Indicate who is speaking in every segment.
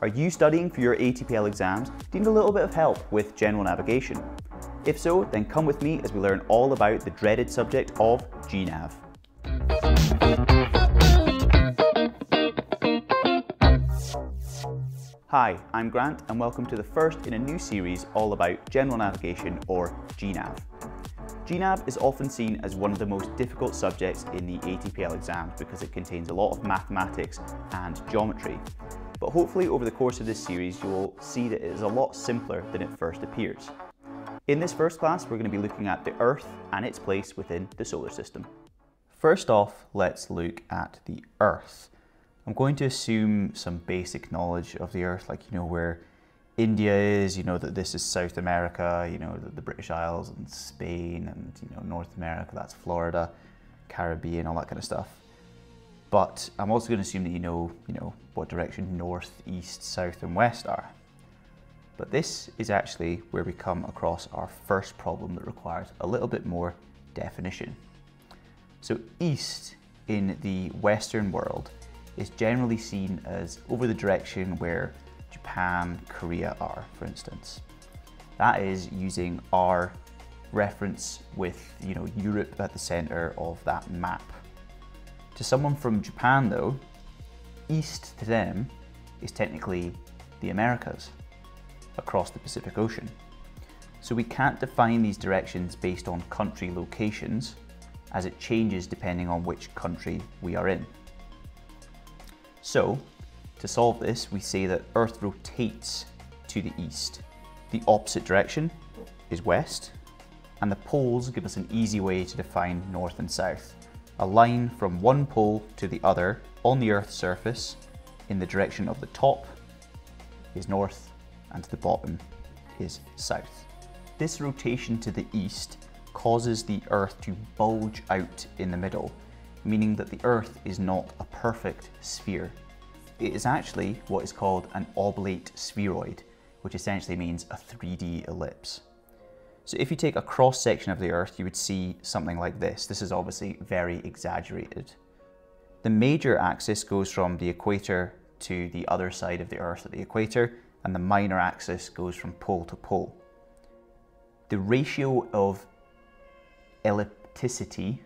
Speaker 1: Are you studying for your ATPL exams? Do you need a little bit of help with general navigation? If so, then come with me as we learn all about the dreaded subject of GNAV. Hi, I'm Grant and welcome to the first in a new series all about general navigation or GNAV. GNAV is often seen as one of the most difficult subjects in the ATPL exams because it contains a lot of mathematics and geometry. But hopefully over the course of this series you will see that it is a lot simpler than it first appears. In this first class we're going to be looking at the Earth and its place within the solar system. First off, let's look at the Earth. I'm going to assume some basic knowledge of the Earth, like you know where India is, you know that this is South America, you know the, the, British Isles and Spain and you know North America, that's Florida, Caribbean, all that kind of stuff. But I'm also going to assume that you know, you know what direction north, east, south and west are. But this is actually where we come across our first problem that requires a little bit more definition. So east in the Western world is generally seen as over the direction where Japan, Korea are, for instance. That is using our reference with you know Europe at the center of that map. To someone from Japan though, east to them is technically the Americas across the Pacific Ocean. So we can't define these directions based on country locations as it changes depending on which country we are in. So to solve this, we say that Earth rotates to the east. The opposite direction is west, and the poles give us an easy way to define north and south. A line from one pole to the other on the Earth's surface in the direction of the top is north and the bottom is south. This rotation to the east causes the Earth to bulge out in the middle, meaning that the Earth is not a perfect sphere. It is actually what is called an oblate spheroid, which essentially means a 3D ellipse. So if you take a cross section of the Earth, you would see something like this. This is obviously very exaggerated. The major axis goes from the equator to the other side of the Earth at the equator, and the minor axis goes from pole to pole. The ratio of ellipticity,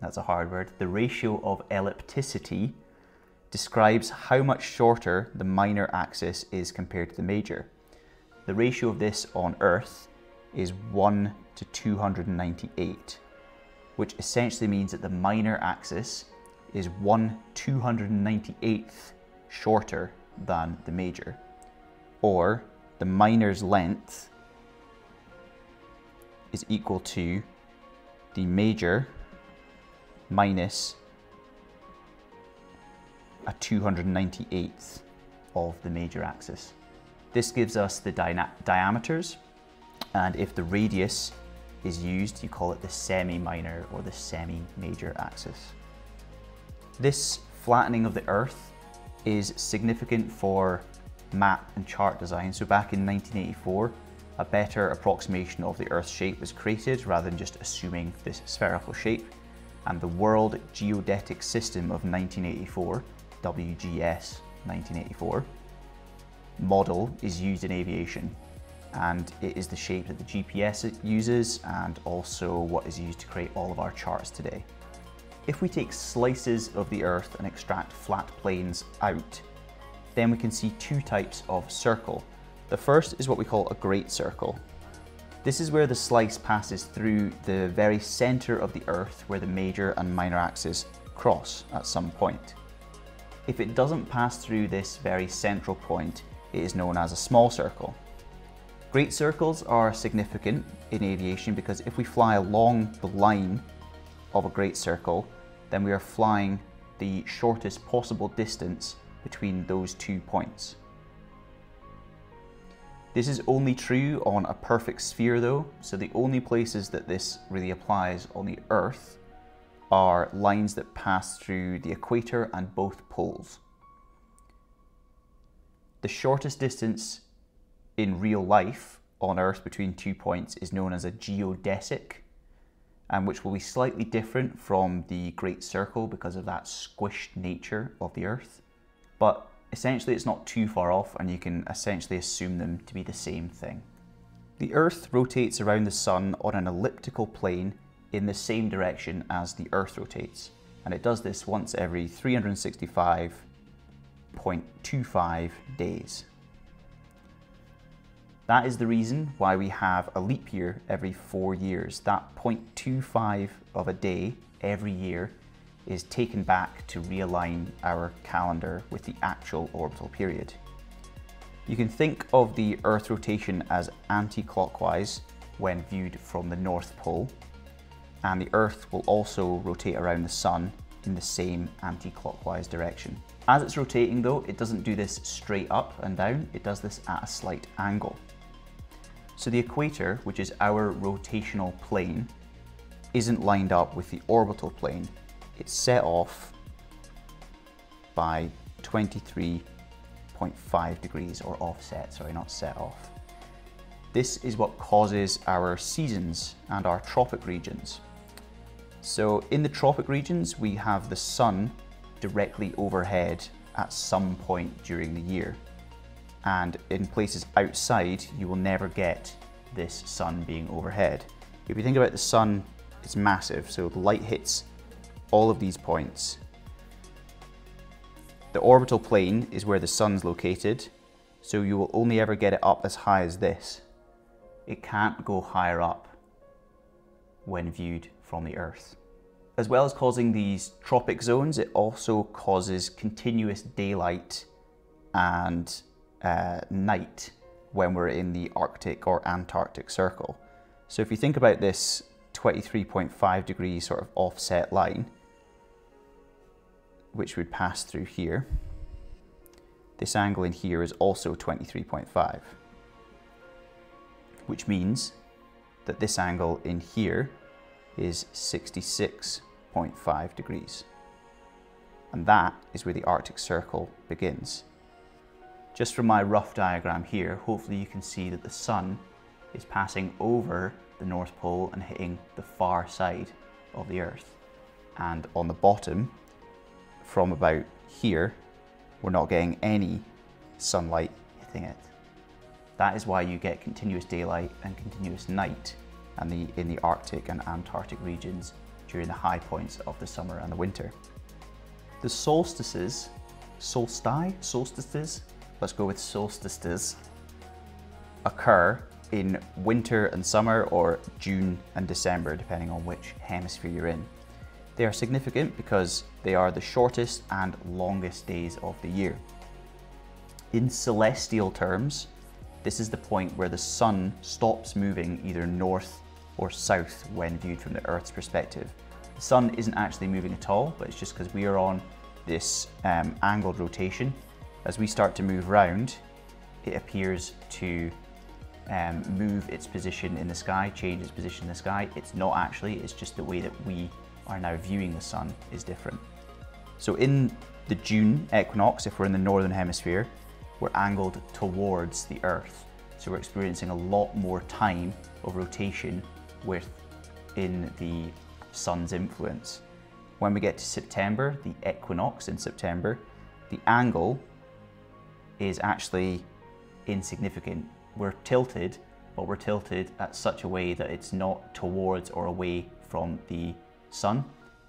Speaker 1: that's a hard word, the ratio of ellipticity describes how much shorter the minor axis is compared to the major. The ratio of this on Earth is 1 to 298, which essentially means that the minor axis is 1 298th shorter than the major, or the minor's length is equal to the major minus a 298th of the major axis. This gives us the diameters, and if the radius is used, you call it the semi-minor or the semi-major axis. This flattening of the Earth is significant for map and chart design. So back in 1984, a better approximation of the Earth's shape was created rather than just assuming this spherical shape. And the World Geodetic System of 1984 WGS 1984 model is used in aviation and it is the shape that the GPS uses and also what is used to create all of our charts today. If we take slices of the Earth and extract flat planes out, then we can see two types of circle. The first is what we call a great circle. This is where the slice passes through the very center of the Earth where the major and minor axes cross at some point. If it doesn't pass through this very central point, it is known as a small circle. Great circles are significant in aviation because if we fly along the line of a great circle, then we are flying the shortest possible distance between those two points. This is only true on a perfect sphere though, so the only places that this really applies on the Earth are lines that pass through the equator and both poles. The shortest distance in real life on Earth between two points is known as a geodesic, and which will be slightly different from the Great Circle because of that squished nature of the Earth. But essentially it's not too far off and you can essentially assume them to be the same thing. The Earth rotates around the Sun on an elliptical plane in the same direction as the Earth rotates, and it does this once every 365.25 days. That is the reason why we have a leap year every four years. That 0.25 of a day every year is taken back to realign our calendar with the actual orbital period. You can think of the Earth rotation as anti-clockwise when viewed from the North Pole, and the Earth will also rotate around the Sun in the same anti-clockwise direction. As it's rotating though, it doesn't do this straight up and down, it does this at a slight angle. So the equator, which is our rotational plane, isn't lined up with the orbital plane. It's set off by 23.5 degrees, or offset, sorry, not set off. This is what causes our seasons and our tropic regions. So in the tropic regions, we have the sun directly overhead at some point during the year and in places outside you will never get this sun being overhead. If you think about the sun, it's massive, so the light hits all of these points. The orbital plane is where the sun's located, so you will only ever get it up as high as this. It can't go higher up when viewed from the Earth. As well as causing these tropic zones, it also causes continuous daylight and uh, night when we're in the Arctic or Antarctic Circle. So if you think about this 23.5 degree sort of offset line, which would pass through here, this angle in here is also 23.5, which means that this angle in here is 66.5 degrees. And that is where the Arctic Circle begins. Just from my rough diagram here, hopefully you can see that the sun is passing over the North Pole and hitting the far side of the Earth. And on the bottom, from about here, we're not getting any sunlight hitting it. That is why you get continuous daylight and continuous night and the, in the Arctic and Antarctic regions during the high points of the summer and the winter. The solstices, solstice, solstices, let's go with solstices, occur in winter and summer or June and December, depending on which hemisphere you're in. They are significant because they are the shortest and longest days of the year. In celestial terms, this is the point where the sun stops moving either north or south when viewed from the Earth's perspective. The sun isn't actually moving at all, but it's just because we are on this um, angled rotation as we start to move round, it appears to um, move its position in the sky, change its position in the sky. It's not actually, it's just the way that we are now viewing the sun is different. So in the June equinox, if we're in the northern hemisphere, we're angled towards the Earth. So we're experiencing a lot more time of rotation within the sun's influence. When we get to September, the equinox in September, the angle is actually insignificant. We're tilted, but we're tilted at such a way that it's not towards or away from the sun.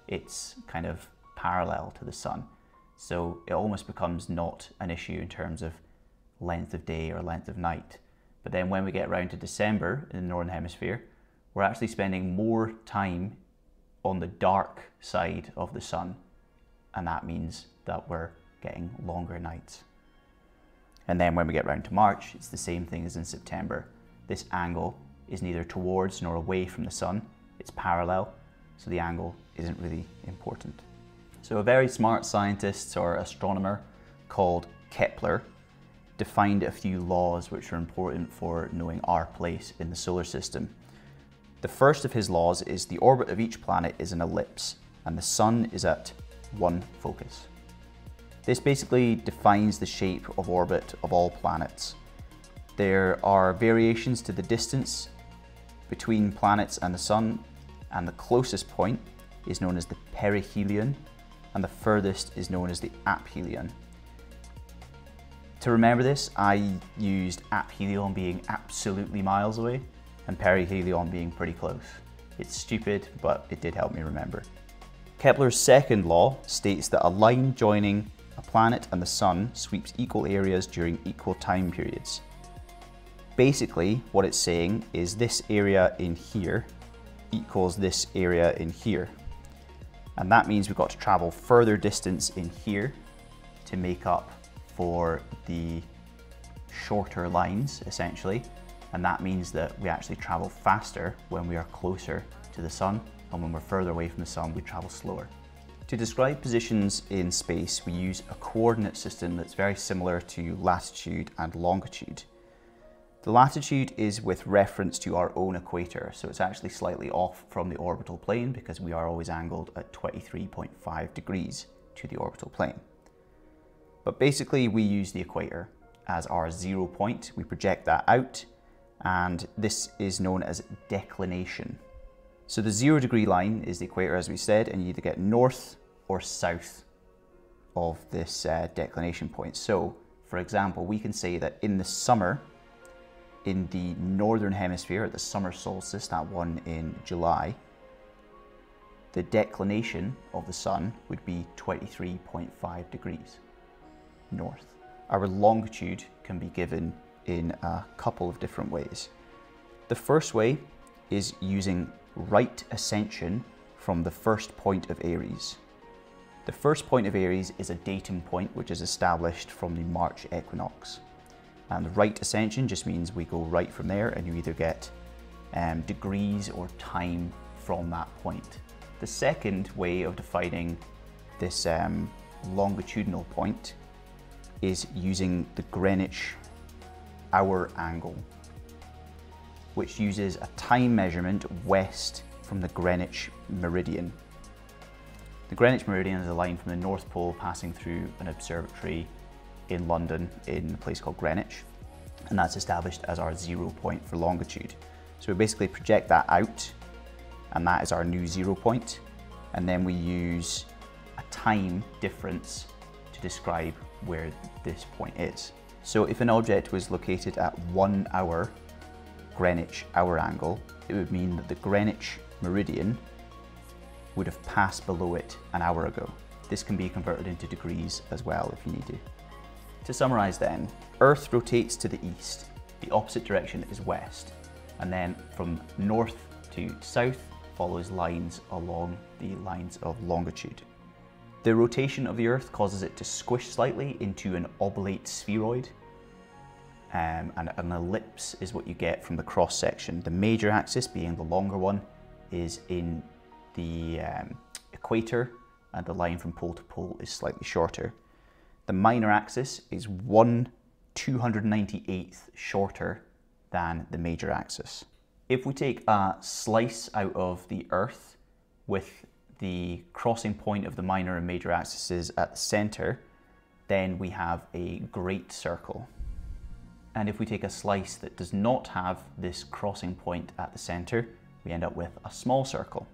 Speaker 1: It's kind of parallel to the sun. So it almost becomes not an issue in terms of length of day or length of night. But then when we get around to December in the Northern Hemisphere, we're actually spending more time on the dark side of the sun. And that means that we're getting longer nights. And then when we get round to March, it's the same thing as in September. This angle is neither towards nor away from the sun, it's parallel, so the angle isn't really important. So a very smart scientist or astronomer called Kepler defined a few laws which are important for knowing our place in the solar system. The first of his laws is the orbit of each planet is an ellipse and the sun is at one focus. This basically defines the shape of orbit of all planets. There are variations to the distance between planets and the Sun, and the closest point is known as the perihelion, and the furthest is known as the aphelion. To remember this, I used aphelion being absolutely miles away and perihelion being pretty close. It's stupid, but it did help me remember. Kepler's second law states that a line joining a planet and the sun sweeps equal areas during equal time periods. Basically, what it's saying is this area in here equals this area in here. And that means we've got to travel further distance in here to make up for the shorter lines, essentially. And that means that we actually travel faster when we are closer to the sun, and when we're further away from the sun, we travel slower. To describe positions in space, we use a coordinate system that's very similar to latitude and longitude. The latitude is with reference to our own equator, so it's actually slightly off from the orbital plane because we are always angled at 23.5 degrees to the orbital plane. But basically we use the equator as our zero point, we project that out, and this is known as declination. So the zero degree line is the equator as we said, and you either get north or south of this uh, declination point. So for example, we can say that in the summer, in the northern hemisphere at the summer solstice, that one in July, the declination of the sun would be 23.5 degrees north. Our longitude can be given in a couple of different ways. The first way is using right ascension from the first point of Aries. The first point of Aries is a datum point which is established from the March equinox. And the right ascension just means we go right from there and you either get um, degrees or time from that point. The second way of defining this um, longitudinal point is using the Greenwich hour angle, which uses a time measurement west from the Greenwich meridian. The Greenwich meridian is a line from the North Pole passing through an observatory in London in a place called Greenwich. And that's established as our zero point for longitude. So we basically project that out and that is our new zero point. And then we use a time difference to describe where this point is. So if an object was located at one hour Greenwich hour angle, it would mean that the Greenwich meridian would have passed below it an hour ago. This can be converted into degrees as well if you need to. To summarise then, Earth rotates to the east, the opposite direction is west, and then from north to south follows lines along the lines of longitude. The rotation of the Earth causes it to squish slightly into an oblate spheroid, um, and an ellipse is what you get from the cross section. The major axis, being the longer one, is in the um, equator, and the line from pole to pole is slightly shorter. The minor axis is 1 298th shorter than the major axis. If we take a slice out of the Earth with the crossing point of the minor and major axes at the center, then we have a great circle. And if we take a slice that does not have this crossing point at the center, we end up with a small circle.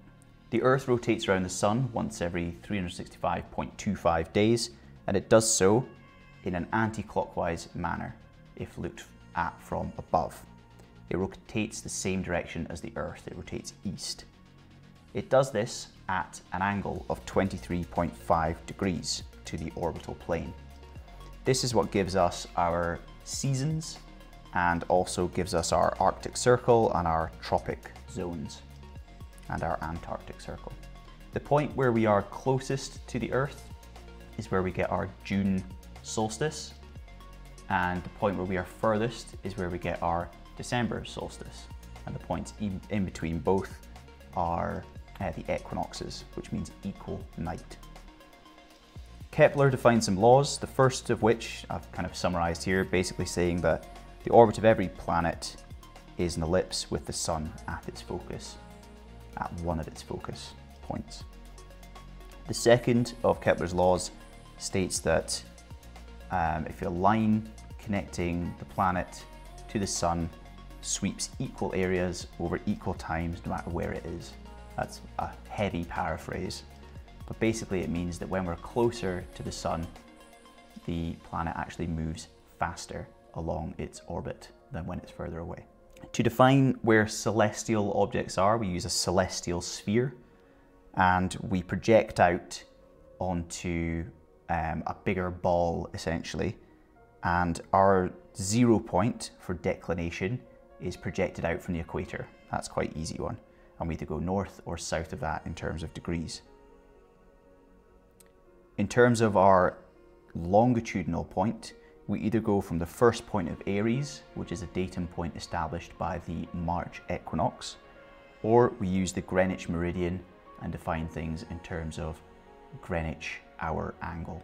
Speaker 1: The Earth rotates around the Sun once every 365.25 days, and it does so in an anti-clockwise manner if looked at from above. It rotates the same direction as the Earth, it rotates east. It does this at an angle of 23.5 degrees to the orbital plane. This is what gives us our seasons and also gives us our Arctic Circle and our tropic zones and our Antarctic Circle. The point where we are closest to the Earth is where we get our June solstice, and the point where we are furthest is where we get our December solstice. And the points in between both are uh, the equinoxes, which means equal night. Kepler defined some laws, the first of which I've kind of summarized here, basically saying that the orbit of every planet is an ellipse with the sun at its focus, at one of its focus points. The second of Kepler's laws states that um, if a line connecting the planet to the sun sweeps equal areas over equal times no matter where it is. That's a heavy paraphrase, but basically it means that when we're closer to the sun, the planet actually moves faster along its orbit than when it's further away. To define where celestial objects are, we use a celestial sphere and we project out onto um, a bigger ball essentially. And our zero point for declination is projected out from the equator. That's quite easy one. And we either go north or south of that in terms of degrees. In terms of our longitudinal point, we either go from the first point of Aries, which is a datum point established by the March equinox, or we use the Greenwich meridian and define things in terms of Greenwich hour angle.